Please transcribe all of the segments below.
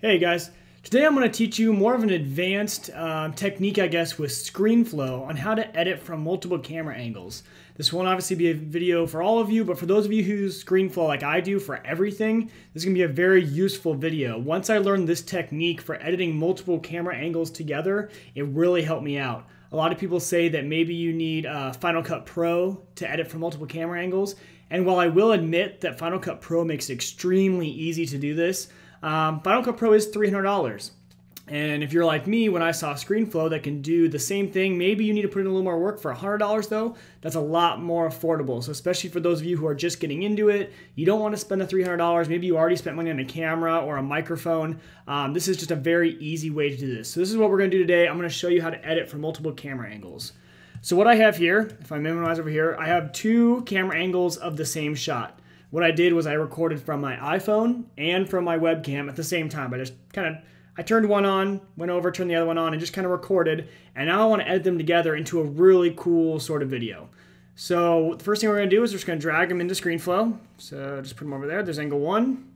Hey guys, today I'm going to teach you more of an advanced um, technique, I guess, with ScreenFlow on how to edit from multiple camera angles. This won't obviously be a video for all of you, but for those of you who use ScreenFlow like I do for everything, this is going to be a very useful video. Once I learned this technique for editing multiple camera angles together, it really helped me out. A lot of people say that maybe you need uh, Final Cut Pro to edit from multiple camera angles, and while I will admit that Final Cut Pro makes it extremely easy to do this, um, Final Cut Pro is $300. And if you're like me, when I saw ScreenFlow that can do the same thing, maybe you need to put in a little more work for $100 though, that's a lot more affordable. So especially for those of you who are just getting into it, you don't want to spend the $300. Maybe you already spent money on a camera or a microphone. Um, this is just a very easy way to do this. So this is what we're going to do today. I'm going to show you how to edit from multiple camera angles. So what I have here, if I minimize over here, I have two camera angles of the same shot what I did was I recorded from my iPhone and from my webcam at the same time. I just kind of I turned one on, went over, turned the other one on, and just kind of recorded. And now I want to edit them together into a really cool sort of video. So the first thing we're going to do is we're just going to drag them into ScreenFlow. So just put them over there. There's angle one.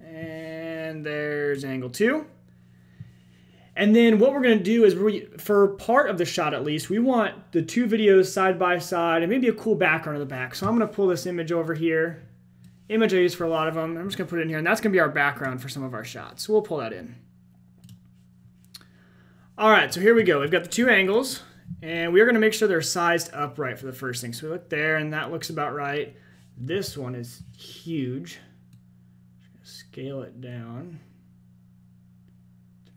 And there's angle two. And then what we're going to do is, we, for part of the shot at least, we want the two videos side by side and maybe a cool background in the back. So I'm going to pull this image over here. Image I use for a lot of them. I'm just going to put it in here, and that's to be our background for some of our shots. So we'll pull that in. All right, so here we go. We've got the two angles, and we are going to make sure they're sized upright for the first thing. So we look there, and that looks about right. This one is huge. Scale it down.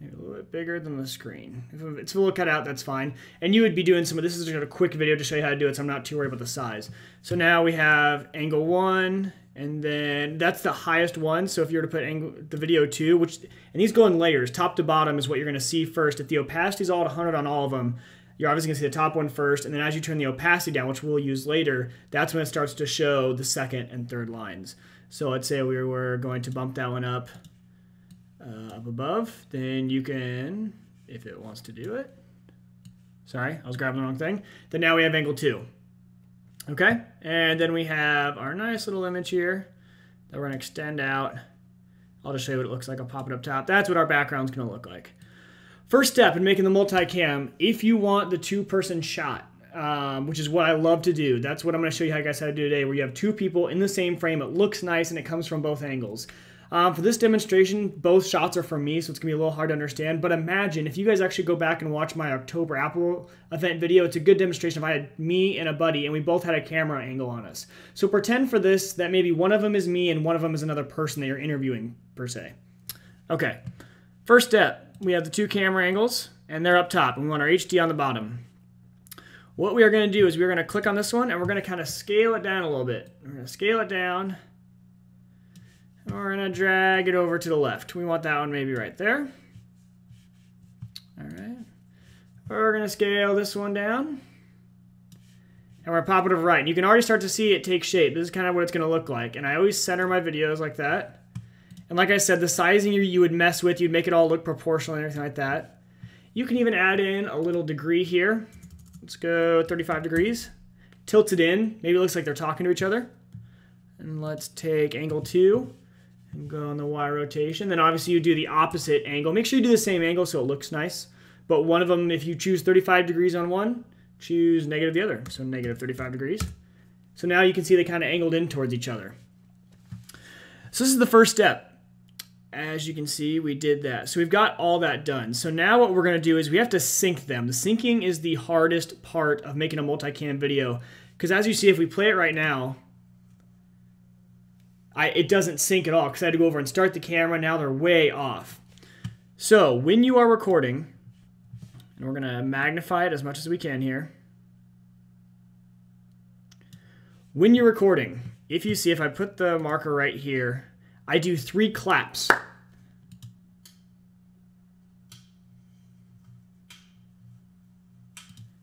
A little bit bigger than the screen. If it's a little cut out, that's fine. And you would be doing some of this is just a quick video to show you how to do it, so I'm not too worried about the size. So now we have angle one, and then that's the highest one. So if you were to put angle, the video two, which, and these go in layers, top to bottom is what you're gonna see first. If the opacity is all at 100 on all of them, you're obviously gonna see the top one first, and then as you turn the opacity down, which we'll use later, that's when it starts to show the second and third lines. So let's say we were going to bump that one up uh, up above, then you can, if it wants to do it, sorry, I was grabbing the wrong thing, then now we have angle 2. Okay, and then we have our nice little image here that we're going to extend out. I'll just show you what it looks like. I'll pop it up top. That's what our background's going to look like. First step in making the multicam, if you want the two-person shot, um, which is what I love to do. That's what I'm going to show you how guys how to do today, where you have two people in the same frame. It looks nice and it comes from both angles. Um, for this demonstration, both shots are from me, so it's going to be a little hard to understand. But imagine if you guys actually go back and watch my October Apple event video, it's a good demonstration if I had me and a buddy and we both had a camera angle on us. So pretend for this that maybe one of them is me and one of them is another person that you're interviewing, per se. Okay, first step, we have the two camera angles and they're up top and we want our HD on the bottom. What we are going to do is we're going to click on this one and we're going to kind of scale it down a little bit. We're going to scale it down we're to drag it over to the left. We want that one maybe right there. All right. We're to scale this one down. And we're pop it over right. And you can already start to see it take shape. This is kind of what it's to look like. And I always center my videos like that. And like I said, the sizing you, you would mess with, you'd make it all look proportional and everything like that. You can even add in a little degree here. Let's go 35 degrees. Tilt it in. Maybe it looks like they're talking to each other. And let's take angle 2 and go on the Y rotation. Then obviously you do the opposite angle. Make sure you do the same angle so it looks nice. But one of them, if you choose 35 degrees on one, choose negative the other. So negative 35 degrees. So now you can see they kind of angled in towards each other. So this is the first step. As you can see, we did that. So we've got all that done. So now what we're going to do is we have to sync them. The syncing is the hardest part of making a multicam video. Because as you see, if we play it right now, I, it doesn't sync at all because I had to go over and start the camera. Now they're way off. So when you are recording, and we're going to magnify it as much as we can here. When you're recording, if you see, if I put the marker right here, I do three claps.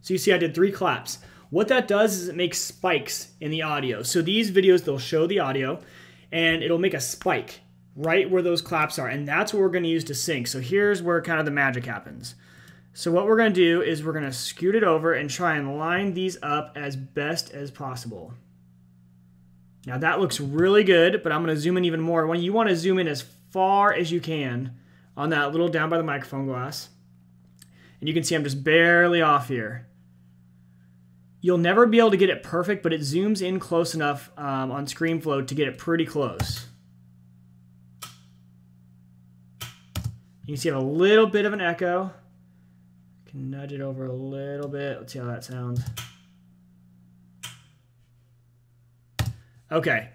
So you see I did three claps. What that does is it makes spikes in the audio. So these videos, they'll show the audio and it'll make a spike right where those claps are. And that's what we're going to use to sync. So here's where kind of the magic happens. So what we're going to do is we're going to scoot it over and try and line these up as best as possible. Now that looks really good, but I'm going to zoom in even more. When you want to zoom in as far as you can on that little down by the microphone glass. And you can see I'm just barely off here. You'll never be able to get it perfect, but it zooms in close enough um, on ScreenFlow to get it pretty close. You can see I have a little bit of an echo. I can nudge it over a little bit. Let's see how that sounds. Okay.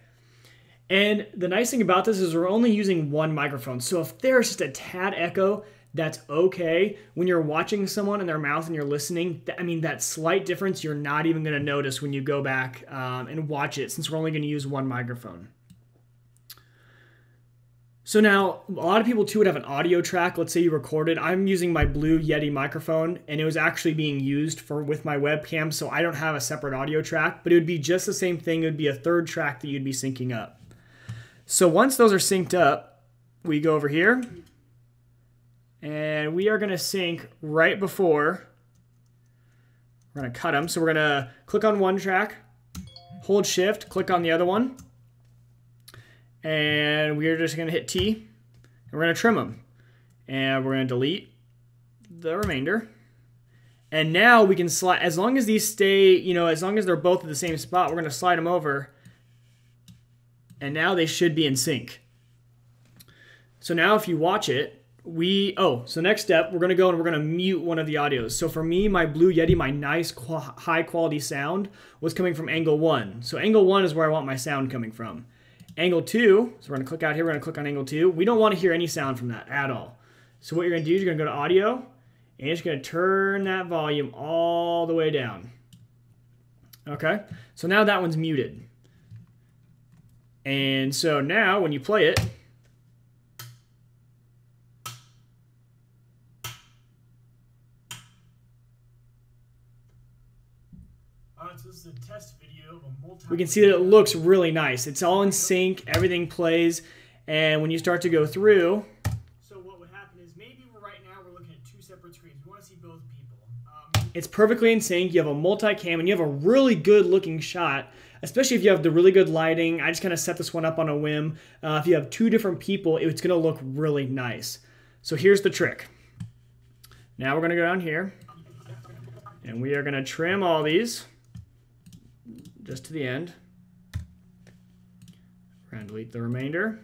And the nice thing about this is we're only using one microphone. So if there's just a tad echo, that's okay. When you're watching someone in their mouth and you're listening, I mean, that slight difference you're not even going to notice when you go back um, and watch it since we're only going to use one microphone. So now, a lot of people too would have an audio track. Let's say you recorded. I'm using my Blue Yeti microphone, and it was actually being used for with my webcam, so I don't have a separate audio track. But it would be just the same thing. It would be a third track that you'd be syncing up. So once those are synced up, we go over here, and we are going to sync right before. We're going to cut them. So we're going to click on one track, hold Shift, click on the other one and we're just going to hit T, and we're going to trim them. And we're going to delete the remainder. And now we can slide, as long as these stay, you know, as long as they're both at the same spot, we're going to slide them over. And now they should be in sync. So now if you watch it, we, oh, so next step, we're to go and we're to mute one of the audios. So for me, my Blue Yeti, my nice high quality sound was coming from angle one. So angle one is where I want my sound coming from. Angle 2, so we're to click out here, we're to click on Angle 2. We don't want to hear any sound from that at all. So what you're to do is you're to go to Audio, and you're just to turn that volume all the way down. Okay, so now that one's muted. And so now when you play it, we can see that it looks really nice. It's all in sync, everything plays, and when you start to go through, so what would happen is maybe we're right now we're looking at two separate screens. We want to see both people. Um, it's perfectly in sync. You have a multi-cam and you have a really good looking shot, especially if you have the really good lighting. I just kind of set this one up on a whim. Uh, if you have two different people, it's going to look really nice. So here's the trick. Now we're going to go down here, and we are going to trim all these just to the end. We're going to delete the remainder.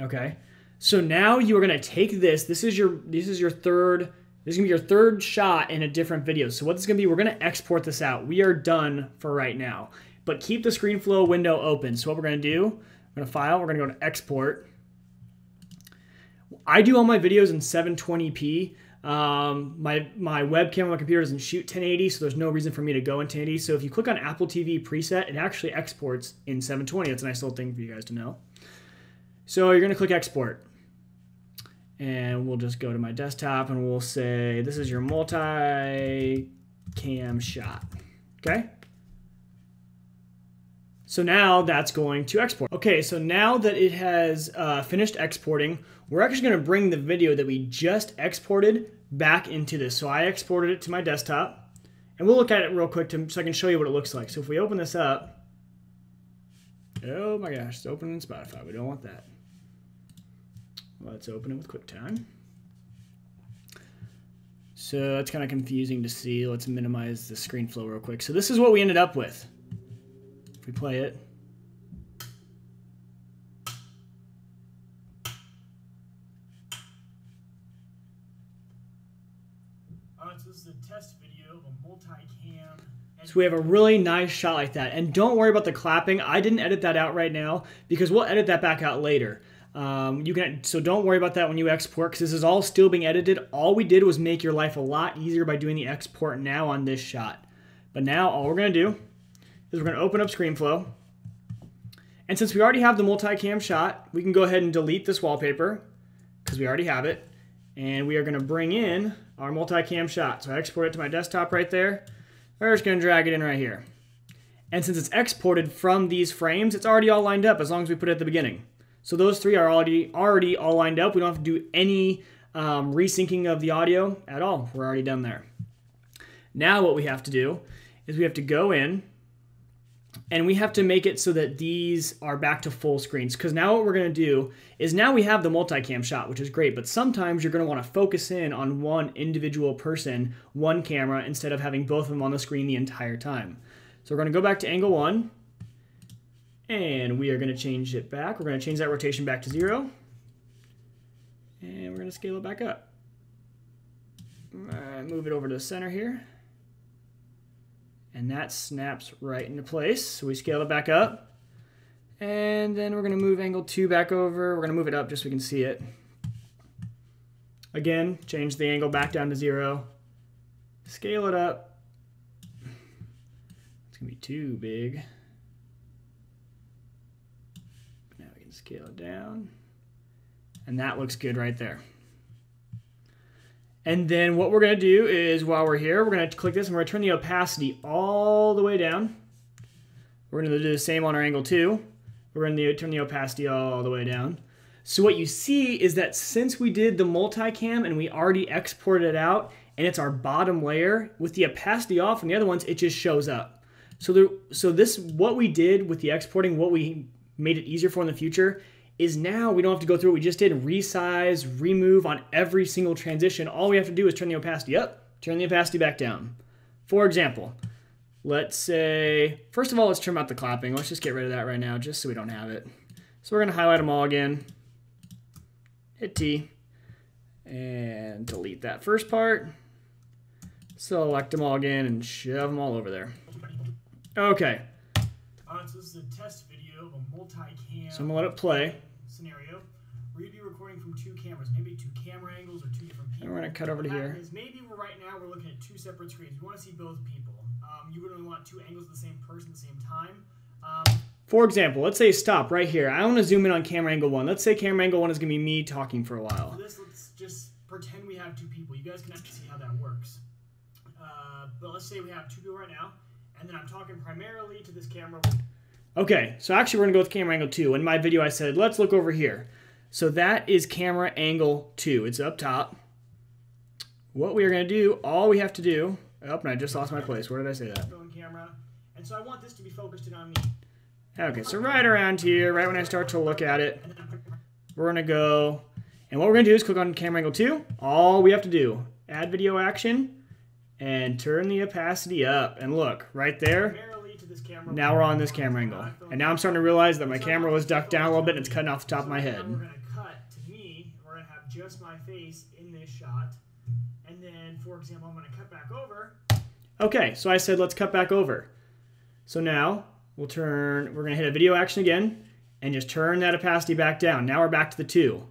Okay. So now you are going to take this. This is your this is your third this is going to be your third shot in a different video. So what this is going to be, we're going to export this out. We are done for right now. But keep the ScreenFlow window open. So what we're going to do, we're going to file, we're going to go to export. I do all my videos in 720p. Um, my my webcam on my computer doesn't shoot 1080, so there's no reason for me to go in 1080. So if you click on Apple TV preset, it actually exports in 720. That's a nice little thing for you guys to know. So you're gonna click export, and we'll just go to my desktop and we'll say this is your multi-cam shot. Okay. So now that's going to export. Okay, so now that it has uh, finished exporting, we're actually going to bring the video that we just exported back into this. So I exported it to my desktop, and we'll look at it real quick to, so I can show you what it looks like. So if we open this up, oh my gosh, it's open in Spotify. We don't want that. Let's open it with QuickTime. So it's kind of confusing to see. Let's minimize the ScreenFlow real quick. So this is what we ended up with we play it. So this is a test video of a multi-cam. So we have a really nice shot like that. And don't worry about the clapping. I didn't edit that out right now because we'll edit that back out later. Um, you can so don't worry about that when you export because this is all still being edited. All we did was make your life a lot easier by doing the export now on this shot. But now all we're gonna do is we're going to open up ScreenFlow. And since we already have the multicam shot, we can go ahead and delete this wallpaper because we already have it. And we are going to bring in our multicam shot. So I export it to my desktop right there. We're just going to drag it in right here. And since it's exported from these frames, it's already all lined up as long as we put it at the beginning. So those three are already already all lined up. We don't have to do any um, resyncing of the audio at all. We're already done there. Now what we have to do is we have to go in and we have to make it so that these are back to full screens. Because now what we're going to do is now we have the multicam shot which is great but sometimes you're going to want to focus in on one individual person one camera instead of having both of them on the screen the entire time. So we're going to go back to angle one and we are going to change it back. We're going to change that rotation back to zero. And we're going to scale it back up. Uh, move it over to the center here and that snaps right into place. So we scale it back up. And then we're going to move angle 2 back over. We're going to move it up just so we can see it. Again, change the angle back down to 0. Scale it up. It's to be too big. Now we can scale it down. And that looks good right there. And then what we're going to do is while we're here, we're going to click this and we're going to turn the opacity all the way down. We're going to do the same on our angle 2. We're going to turn the opacity all the way down. So what you see is that since we did the multicam and we already exported it out and it's our bottom layer, with the opacity off and the other ones, it just shows up. So, there, so this, what we did with the exporting, what we made it easier for in the future, is now we don't have to go through what we just did resize, remove on every single transition. All we have to do is turn the opacity up, turn the opacity back down. For example, let's say, first of all, let's trim out the clapping. Let's just get rid of that right now just so we don't have it. So we're going to highlight them all again, hit T, and delete that first part. Select them all again and shove them all over there. Okay. Uh, so this is a test video of a multi-cam. So I'm going to let it play recording from two cameras, maybe two camera angles or two different people. And we're gonna cut over to here. Is maybe we're right now we're looking at two separate screens. We want to see both people. Um, you wouldn't want two angles of the same person at the same time. Um, for example, let's say stop right here. I want to zoom in on camera angle one. Let's say camera angle one is going to be me talking for a while. For this, let's just pretend we have two people. You guys can actually see how that works. Uh, but let's say we have two people right now, and then I'm talking primarily to this camera. Okay, so actually we're gonna go with camera angle two. In my video I said, let's look over here. So that is camera angle two. It's up top. What we are gonna do, all we have to do, oh, and I just lost my place. Where did I say that? Phone Camera. And so I want this to be focused in on me. Okay, so right around here, right when I start to look at it, we're gonna go, and what we're gonna do is click on camera angle two. All we have to do, add video action, and turn the opacity up. And look, right there, now we're on this camera angle. And now I'm starting to realize that my camera was ducked down a little bit and it's cutting off the top of my head. We're going to cut to me. We're going to have just my face in this shot. And then, for example, I'm going to cut back over. Okay, so I said let's cut back over. So now we'll turn, we're going to hit a video action again and just turn that opacity back down. Now we're back to the 2.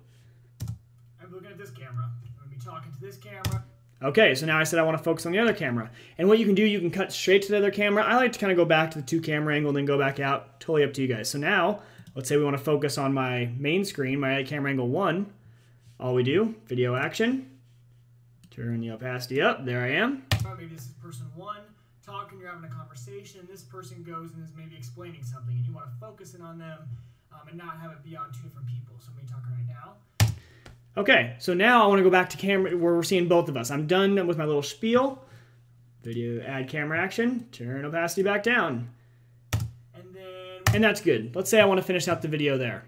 Okay, so now I said I want to focus on the other camera. And what you can do, you can cut straight to the other camera. I like to kind of go back to the two camera angle and then go back out. Totally up to you guys. So now, let's say we want to focus on my main screen, my camera angle one. All we do, video action. Turn the opacity up. There I am. Maybe this is person one talking, you're having a conversation, and this person goes and is maybe explaining something, and you want to focus in on them um, and not have it be on two different people. So I'm talking right now. Okay, so now I want to go back to camera where we're seeing both of us. I'm done with my little spiel. Video, add camera action, turn opacity back down. And then... And that's good. Let's say I want to finish out the video there.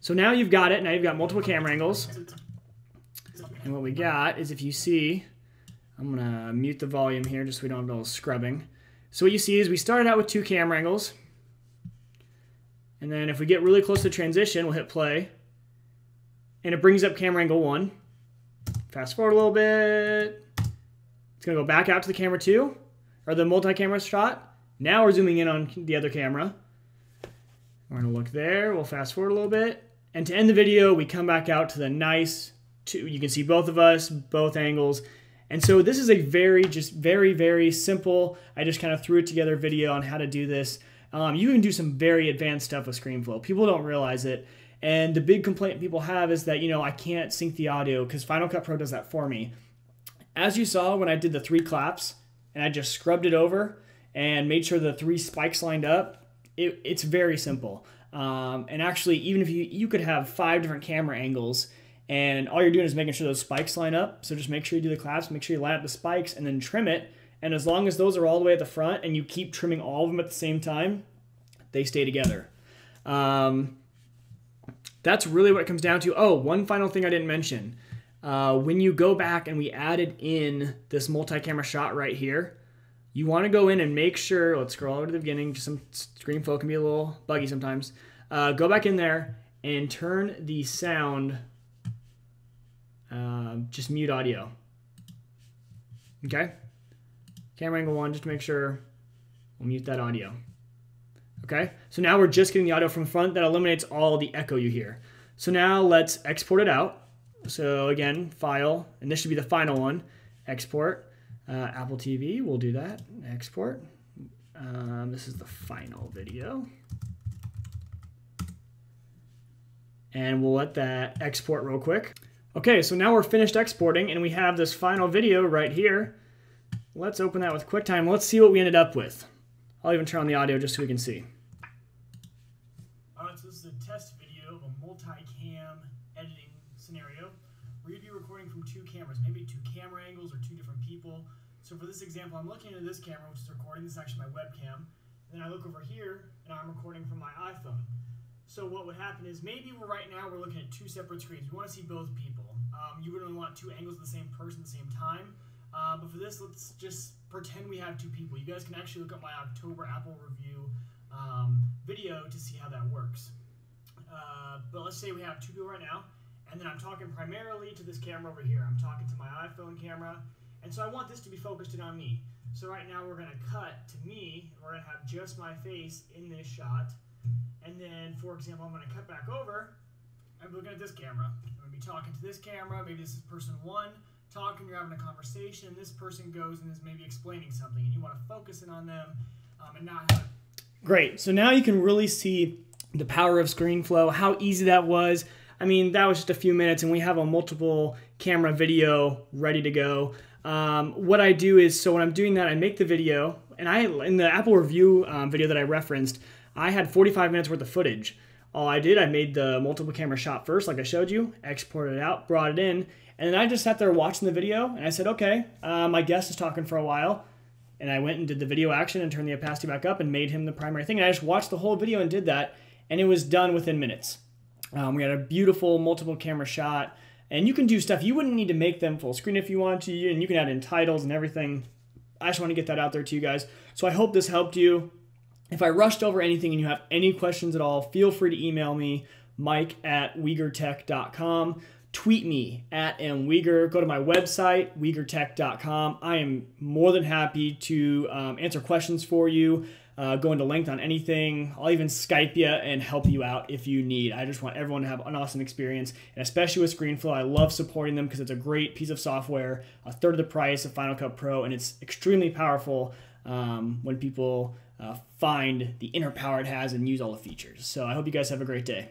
So now you've got it. Now you've got multiple camera angles. And what we got is if you see, I'm going to mute the volume here just so we don't have all scrubbing. So what you see is we started out with two camera angles. And then if we get really close to transition, we'll hit play and it brings up camera angle one. Fast forward a little bit. It's gonna go back out to the camera two, or the multi-camera shot. Now we're zooming in on the other camera. We're gonna look there, we'll fast forward a little bit. And to end the video, we come back out to the nice, two, you can see both of us, both angles. And so this is a very, just very, very simple, I just kind of threw it together video on how to do this. Um, you can do some very advanced stuff with ScreenFlow. People don't realize it. And the big complaint people have is that, you know, I can't sync the audio because Final Cut Pro does that for me. As you saw when I did the three claps and I just scrubbed it over and made sure the three spikes lined up, it, it's very simple. Um, and actually, even if you, you could have five different camera angles and all you're doing is making sure those spikes line up. So just make sure you do the claps, make sure you line up the spikes and then trim it. And as long as those are all the way at the front and you keep trimming all of them at the same time, they stay together. Um, that's really what it comes down to. Oh, one final thing I didn't mention. Uh, when you go back and we added in this multi-camera shot right here, you want to go in and make sure, let's scroll over to the beginning, just some ScreenFlow can be a little buggy sometimes. Uh, go back in there and turn the sound, uh, just mute audio. Okay? Camera angle one, just to make sure we'll mute that audio. Okay, so now we're just getting the audio from front. That eliminates all the echo you hear. So now let's export it out. So again, file, and this should be the final one. Export, uh, Apple TV, we'll do that. Export. Um, this is the final video. And we'll let that export real quick. Okay, so now we're finished exporting and we have this final video right here. Let's open that with QuickTime. Let's see what we ended up with. I'll even turn on the audio just so we can see. This is a test video of a multi-cam editing scenario where you'd be recording from two cameras, maybe two camera angles or two different people. So for this example, I'm looking at this camera, which is recording. This is actually my webcam. And then I look over here, and I'm recording from my iPhone. So what would happen is maybe we're right now we're looking at two separate screens. We want to see both people. Um, you wouldn't want two angles of the same person at the same time. Uh, but for this, let's just pretend we have two people. You guys can actually look at my October Apple review um, video to see how that works. Uh, but let's say we have two people right now, and then I'm talking primarily to this camera over here. I'm talking to my iPhone camera, and so I want this to be focused in on me. So right now we're going to cut to me, we're to have just my face in this shot. And then, for example, I'm going to cut back over. I'm looking at this camera. I'm to be talking to this camera. Maybe this is person one talking, you're having a conversation, this person goes and is maybe explaining something, and you want to focus in on them um, and not have. Great. So now you can really see the power of ScreenFlow, how easy that was. I mean, that was just a few minutes, and we have a multiple camera video ready to go. Um, what I do is, so when I'm doing that, I make the video, and I in the Apple review um, video that I referenced, I had 45 minutes worth of footage. All I did, I made the multiple camera shot first, like I showed you, exported it out, brought it in, and then I just sat there watching the video, and I said, okay, uh, my guest is talking for a while. And I went and did the video action and turned the opacity back up and made him the primary thing. And I just watched the whole video and did that, and it was done within minutes. Um, we had a beautiful multiple camera shot, and you can do stuff. You wouldn't need to make them full screen if you wanted to, and you can add in titles and everything. I just want to get that out there to you guys. So I hope this helped you. If I rushed over anything and you have any questions at all, feel free to email me, mike at wiegertech.com tweet me at mwieger. Go to my website, wiegertech.com. I am more than happy to um, answer questions for you, uh, go into length on anything. I'll even Skype you and help you out if you need. I just want everyone to have an awesome experience, and especially with ScreenFlow, I love supporting them because it's a great piece of software, a third of the price of Final Cut Pro, and it's extremely powerful um, when people uh, find the inner power it has and use all the features. So I hope you guys have a great day.